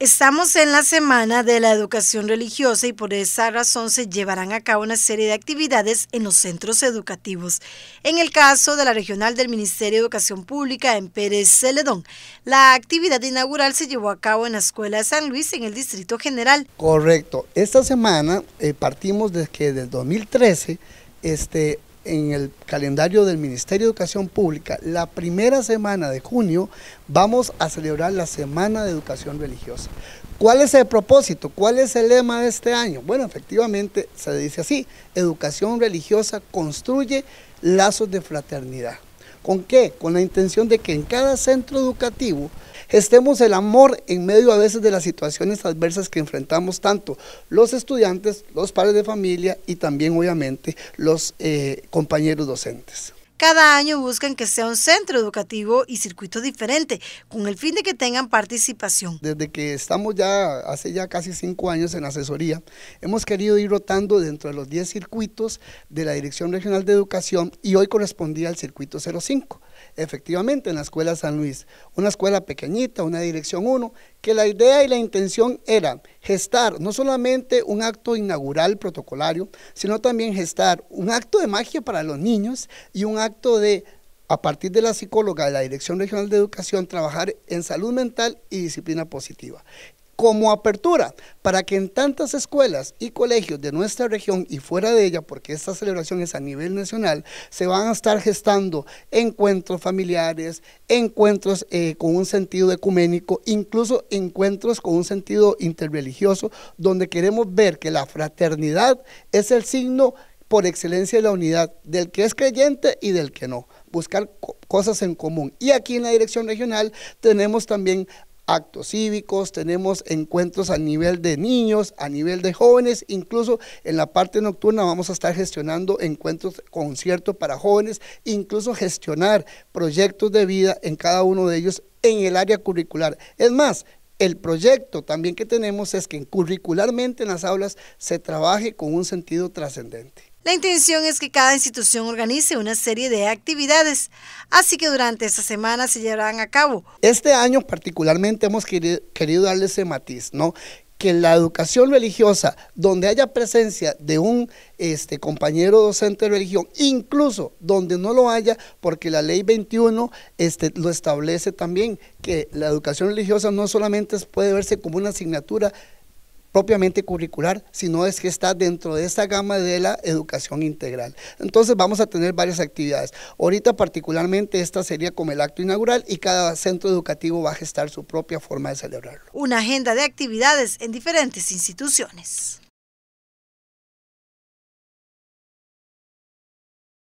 Estamos en la semana de la educación religiosa y por esa razón se llevarán a cabo una serie de actividades en los centros educativos. En el caso de la regional del Ministerio de Educación Pública en Pérez Celedón, la actividad inaugural se llevó a cabo en la Escuela de San Luis en el Distrito General. Correcto. Esta semana eh, partimos desde que desde 2013 este, en el calendario del Ministerio de Educación Pública, la primera semana de junio vamos a celebrar la Semana de Educación Religiosa. ¿Cuál es el propósito? ¿Cuál es el lema de este año? Bueno, efectivamente se dice así, educación religiosa construye lazos de fraternidad. ¿Con qué? Con la intención de que en cada centro educativo estemos el amor en medio a veces de las situaciones adversas que enfrentamos tanto los estudiantes, los padres de familia y también obviamente los eh, compañeros docentes. Cada año buscan que sea un centro educativo y circuito diferente, con el fin de que tengan participación. Desde que estamos ya, hace ya casi cinco años en asesoría, hemos querido ir rotando dentro de los 10 circuitos de la Dirección Regional de Educación y hoy correspondía al circuito 05 efectivamente en la escuela San Luis, una escuela pequeñita, una dirección 1, que la idea y la intención era gestar no solamente un acto inaugural protocolario, sino también gestar un acto de magia para los niños y un acto de a partir de la psicóloga de la Dirección Regional de Educación, trabajar en salud mental y disciplina positiva como apertura para que en tantas escuelas y colegios de nuestra región y fuera de ella, porque esta celebración es a nivel nacional, se van a estar gestando encuentros familiares, encuentros eh, con un sentido ecuménico, incluso encuentros con un sentido interreligioso, donde queremos ver que la fraternidad es el signo por excelencia de la unidad del que es creyente y del que no buscar cosas en común. Y aquí en la dirección regional tenemos también actos cívicos, tenemos encuentros a nivel de niños, a nivel de jóvenes, incluso en la parte nocturna vamos a estar gestionando encuentros, conciertos para jóvenes, incluso gestionar proyectos de vida en cada uno de ellos en el área curricular. Es más, el proyecto también que tenemos es que curricularmente en las aulas se trabaje con un sentido trascendente. La intención es que cada institución organice una serie de actividades, así que durante esta semana se llevarán a cabo. Este año particularmente hemos querido, darle ese matiz, ¿no? que la educación religiosa, donde haya presencia de un este, compañero docente de religión, incluso donde no lo haya, porque la ley 21 este, lo establece también, que la educación religiosa no solamente puede verse como una asignatura propiamente curricular, sino es que está dentro de esta gama de la educación integral. Entonces vamos a tener varias actividades. Ahorita particularmente esta sería como el acto inaugural y cada centro educativo va a gestar su propia forma de celebrarlo. Una agenda de actividades en diferentes instituciones.